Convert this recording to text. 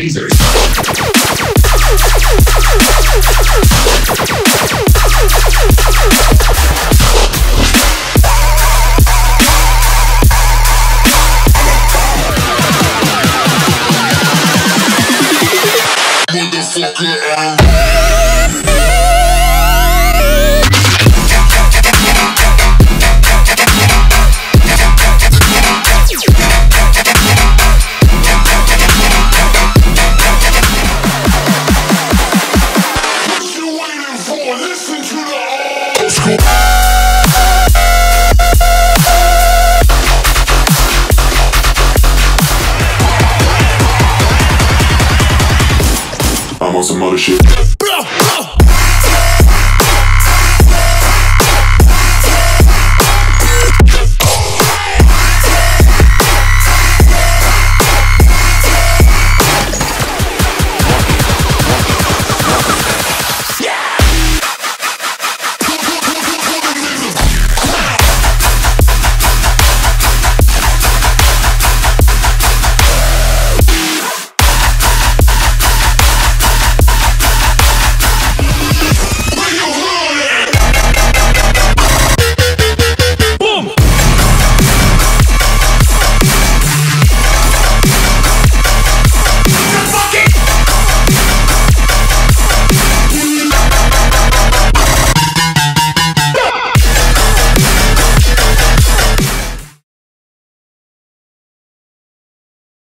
lasers. I'm on some other shit.